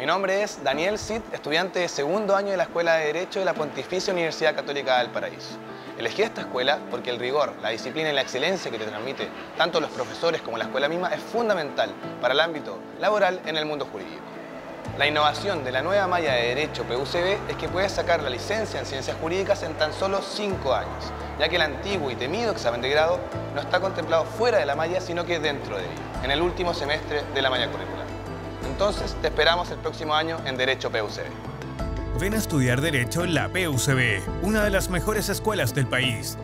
Mi nombre es Daniel Cid, estudiante de segundo año de la Escuela de Derecho de la Pontificia Universidad Católica del Paraíso. Elegí esta escuela porque el rigor, la disciplina y la excelencia que te transmite tanto los profesores como la escuela misma es fundamental para el ámbito laboral en el mundo jurídico. La innovación de la nueva malla de Derecho PUCB es que puedes sacar la licencia en Ciencias Jurídicas en tan solo 5 años, ya que el antiguo y temido examen de grado no está contemplado fuera de la malla, sino que dentro de ella, en el último semestre de la malla curricular. Entonces, te esperamos el próximo año en Derecho PUCB. Ven a estudiar Derecho en la PUCB, una de las mejores escuelas del país.